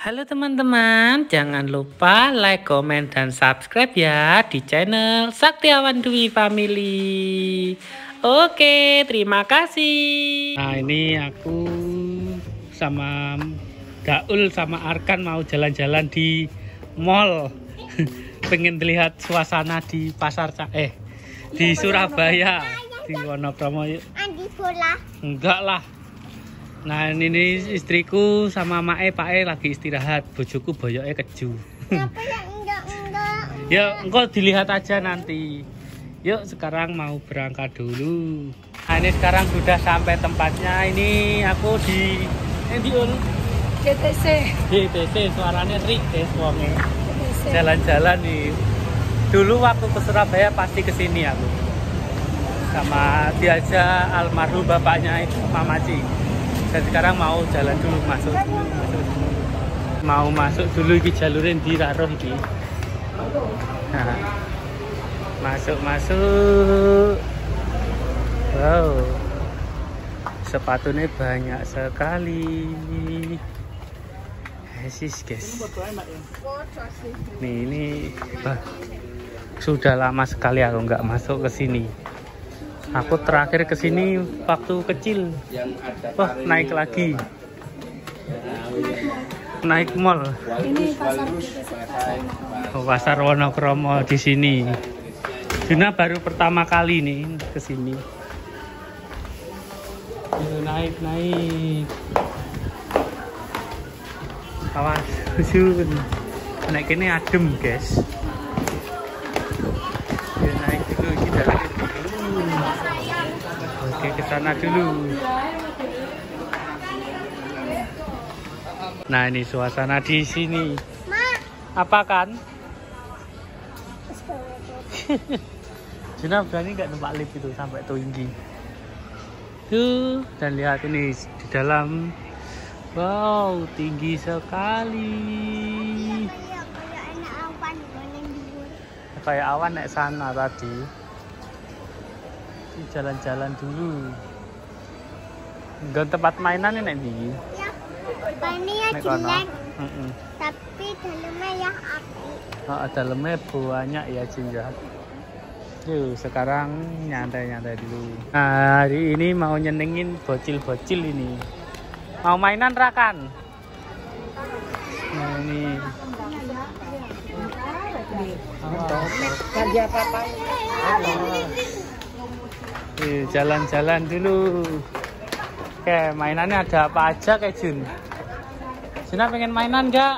Halo teman-teman, jangan lupa like, komen, dan subscribe ya di channel Saktiawan Dwi Family. Oke, terima kasih. Nah ini aku sama Gaul sama Arkan mau jalan-jalan di mall. Pengen lihat suasana di pasar eh di Surabaya di Wonokromo. Andi bola. Enggak lah, Nah ini istriku sama Mae Pak lagi istirahat, bojoku boyoknya keju. Kenapa ya enggak enggak? ya engkau dilihat aja nanti. Yuk sekarang mau berangkat dulu. Nah ini sekarang sudah sampai tempatnya. Ini aku di ini di. GTC. GTC suaranya Tri guys wongnya. Jalan-jalan nih. Dulu waktu ke Surabaya pasti ke sini aku. Sama diajak almarhum bapaknya itu Mamaci dan sekarang mau jalan dulu masuk dulu. Mau masuk dulu iki jalurin di Raro iki. Nah, masuk masuk wow. Sepatunya banyak sekali. Yesus guys. Nih ini sudah lama sekali aku nggak masuk ke sini Aku terakhir ke sini waktu kecil. Wah, naik lagi. Naik mall. Ini pasar Oh, pasar Wonokromo di sini. Juna baru pertama kali nih ke sini. Naik, naik. Awas. Naik ini adem, guys. Oke, ke sana dulu. Nah, ini suasana di sini. Apa kan? Juna berani nggak numpak lift itu sampai tinggi. Tuh, dan lihat ini di dalam. Wow, tinggi sekali. Kayak awan naik sana tadi jalan-jalan dulu Gak tempat mainan ini nih Ya. Ya kono. jelek, Heeh. tapi dalamnya ya api. Oh, dalamnya banyak ya Jin ya. Yuk, sekarang nyantai-nyantai dulu. Nah, hari ini mau nyenengin bocil-bocil ini. Mau mainan rakan? Nah, ini. Kerja apa Eh, Jalan-jalan dulu. Oke, mainannya ada apa aja kayak Jun? Juna pengen mainan nggak?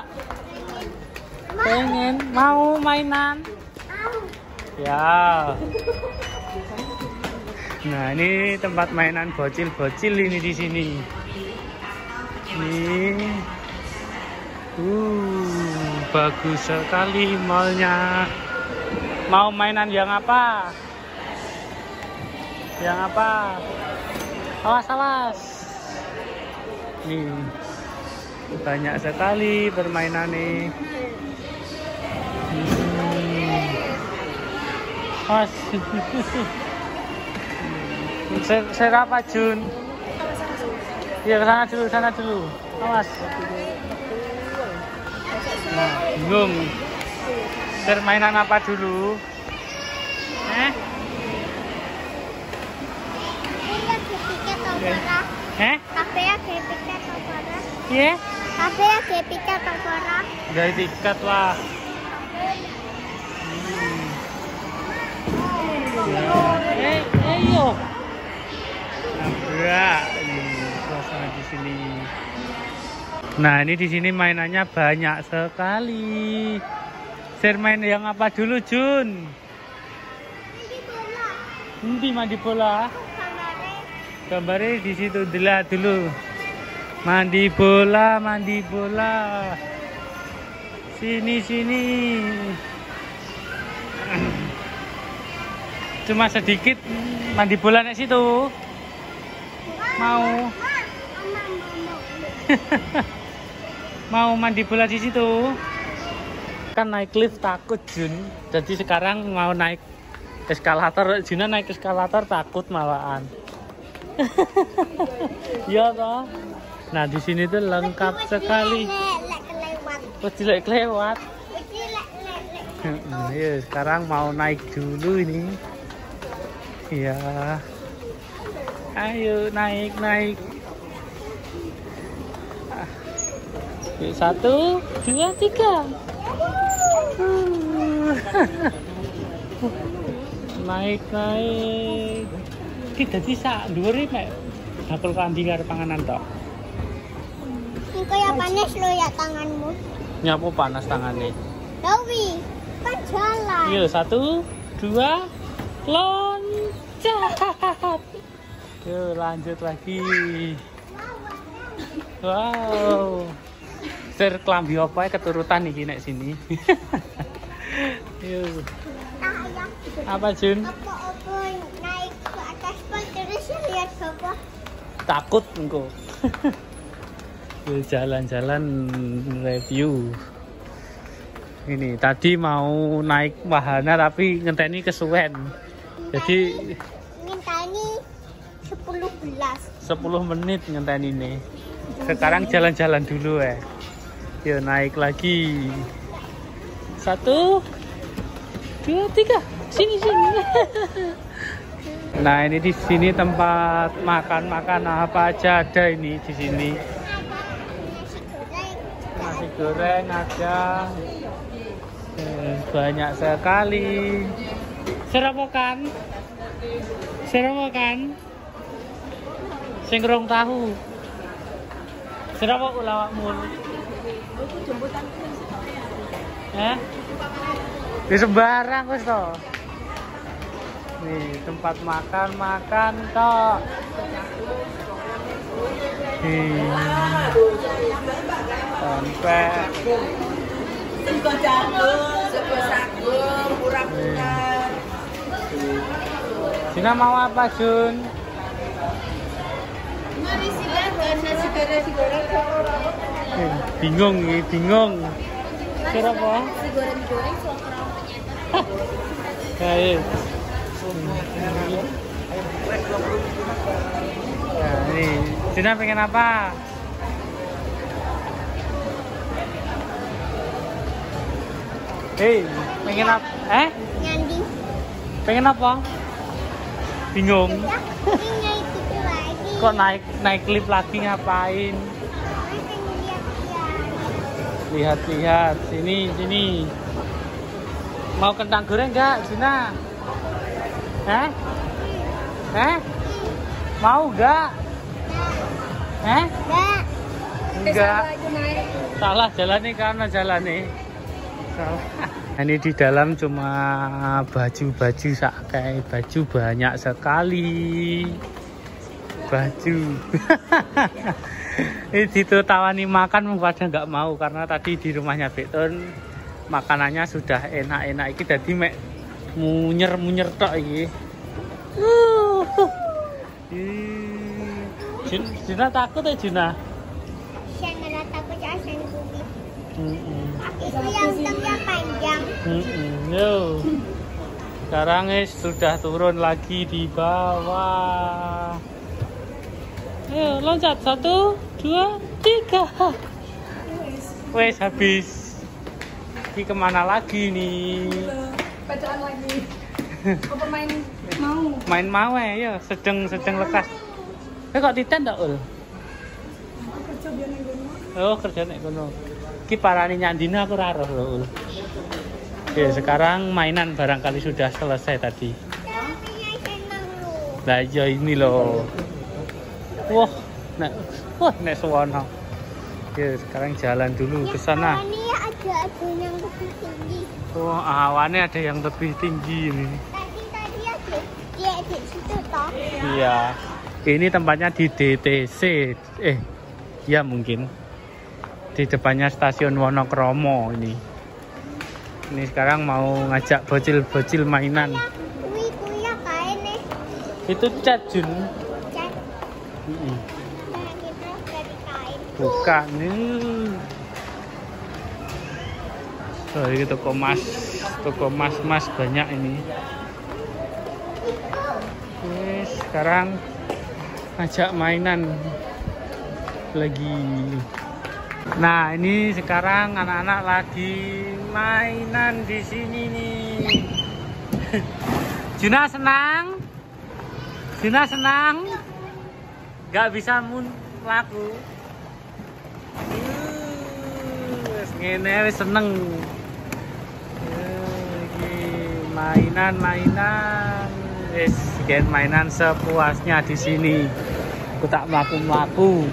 Pengen, mau mainan? Ya. Nah, ini tempat mainan bocil-bocil ini di sini. Ini. Uh, bagus sekali mallnya. Mau mainan yang apa? Yang apa? Awas, awas. Nih. Banyak sekali permainan nih. Hmm. Awas. Ser, apa Jun? Iya ke sana dulu, sana dulu. Awas. Nah, bingung. Ser mainan apa dulu? Eh? Ya tiket opera. Eh? Kafe ya opera. Iya? Kafe ya tiket opera. Dari tiket lah. Eh, eh yo. Ini suasana di sini. Nah, ini di sini mainannya banyak sekali. Ser main yang apa dulu, Jun? Ini bola. Nanti mandi bola. Gambarnya di situ dilihat dulu. Mandi bola, mandi bola. Sini sini. Cuma sedikit mandi bola nek situ. Mau mau mandi bola di situ. Kan naik lift takut Jun. Jadi sekarang mau naik eskalator. Juna naik eskalator takut malahan. Iya toh. Nah di sini tuh lengkap sekali. Wes lewat. Lek lek lek. Heeh, ya sekarang mau naik dulu ini. Iya. Ayo naik naik. Ah. Yuk, satu, dua, tiga. Uh. naik naik. Kita bisa dua mek. Bakul kambing karo panganan tok. Ini kayak panas lo ya tanganmu. Nyapu panas tangannya. Tapi kan jalan. Yuk, satu, dua, loncat. Yuk, lanjut lagi. Wow. Sir klambi apa ya keturutan nih nek sini. Yuk, ya. apa Jun? Apa-apa naik Takut engko. Jalan-jalan review. Ini tadi mau naik wahana tapi ngenteni kesuwen. Jadi Ngintani 10 belas. 10 menit ngenteni ini. Sekarang jalan-jalan dulu ya. Yuk naik lagi. Satu, dua, tiga. Sini sini. Nah ini di sini tempat makan-makan apa aja ada ini di sini. Nasi goreng. Ada. Eh, Banyak sekali. Serapokan. Serapokan. Sing rong tahu. Serapok ulawakmu. Eh? Di sembarang wis to. Nih, tempat makan makan Sego jagung, sego sagung, pura-pura. Cina mau apa Jun? Mari silakan nasi goreng goreng. Eh, bingung bingung. Kira apa? Nasi goreng goreng Kayak. Nah, ini Cina pengen apa? Hei, pengen apa? Eh? Nyandi. Pengen apa? Bingung. Kok naik naik lift lagi ngapain? Lihat-lihat. Lihat-lihat sini sini. Mau kentang goreng enggak, Cina? Eh? Eh? Mau enggak? Eh? Enggak. Salah jalan nih karena jalan nih. Salah. Ini di dalam cuma baju-baju sakai baju banyak sekali. Baju. Ini ditawani makan pada nggak mau karena tadi di rumahnya Beton makanannya sudah enak-enak iki mek munyer-munyer tok iki. Uh. Ih. Jun, Juna takut ya Juna? Saya nggak takut ya, saya kubi. Itu yang tengah panjang. Mm-mm. Yo. Sekarang es sudah turun lagi di bawah. Ayo loncat satu, dua, tiga. Wes habis. Ini ke mana lagi nih? Bacaan lagi. Apa main mau? Main mau ya, sedang sedang lekas. Eh kok titen tak ul? Kerja biar. Oh kerja nek kono. Ki parani nyandina aku ora roh lho ul. Ya sekarang mainan barangkali sudah selesai tadi. Lah iya ini loh. Wah, nek wah nek suwono. Ya sekarang jalan dulu ke sana. Ada yang lebih tinggi. Wah, awannya ada yang lebih tinggi ini. Tadi tadi ada dia di situ toh. Iya. Ini tempatnya di DTC. Eh, ya mungkin. Di depannya stasiun Wonokromo ini. Ini sekarang mau ngajak bocil-bocil mainan. Itu cat Jun. Cat. Nah, kita dari kain. Bukan nih. Oh, ini toko mas, toko mas mas banyak ini. Oke, sekarang ajak mainan lagi. Nah, ini sekarang anak-anak lagi mainan di sini nih. Juna senang? Juna senang? Gak bisa mun laku. Uh, ngene seneng. Iki mainan-mainan. Wis gen mainan sepuasnya di sini. Aku tak mlaku-mlaku.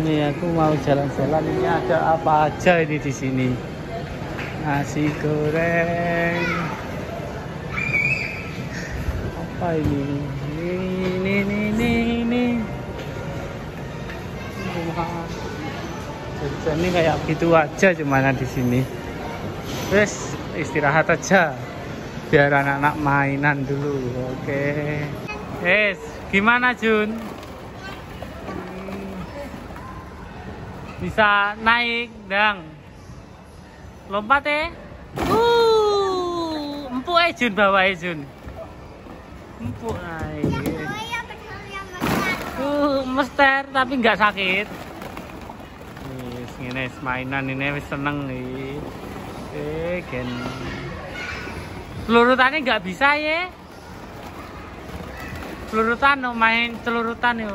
Ini aku mau jalan-jalan. Ini ada apa aja ini di sini? Nasi goreng. Apa ini? Ini, ini, ini, ini. ini. Jadi kayak gitu aja cuman di sini. Wes istirahat aja. Biar anak-anak mainan dulu. Oke. Wes, gimana Jun? bisa naik dang lompat ya uh empuk eh Jun bawa eh Jun empuk besar. uh mester tapi nggak sakit wis ngene mainan ini seneng nih eh gen pelurutannya nggak bisa ya pelurutan no, main celurutan yo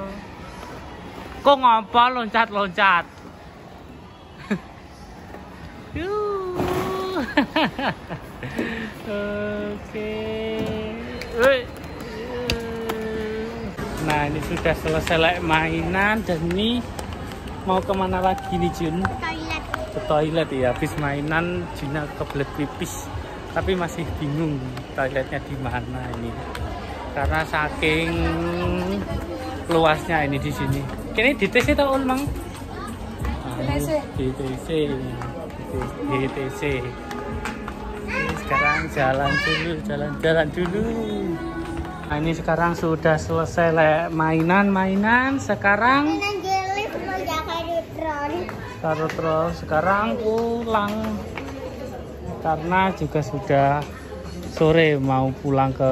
kok ngopo loncat-loncat Yuh. Oke. Woi. Nah ini sudah selesai mainan dan ini mau ke mana lagi nih Jun? Toilet. Ke toilet ya. Habis mainan Juna kebelet pipis. Tapi masih bingung toiletnya di mana ini. Karena saking luasnya ini di sini. Kini di TC atau Ulmang? TC. Di TC. Di TC. Sekarang jalan dulu, jalan-jalan dulu. Nah, ini sekarang sudah selesai le- mainan-mainan. Sekarang Ini jelis mau jaga di drone. Taruh terus. Sekarang pulang karena juga sudah sore mau pulang ke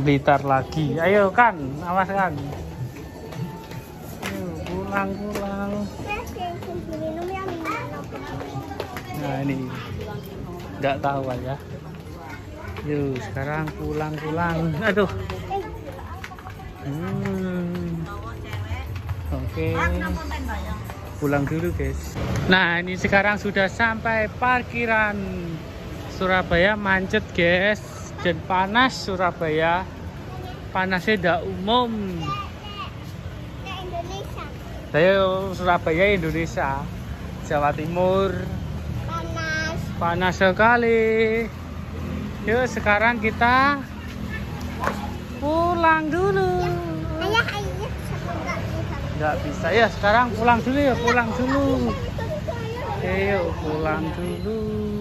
Blitar lagi. Ayo kan, awas kan. Pulang pulang. Nah ini nggak tahu aja. Yuk sekarang pulang pulang. Aduh. Hmm. Oke. Pulang dulu guys. Nah ini sekarang sudah sampai parkiran Surabaya macet guys dan panas Surabaya. Panasnya tidak umum. Saya Surabaya Indonesia. Jawa Timur Panas. panas sekali. Yuk sekarang kita pulang dulu. Ayah, ayah, sama nggak bisa. Nggak bisa ya sekarang pulang dulu ya pulang dulu. Ayo pulang dulu.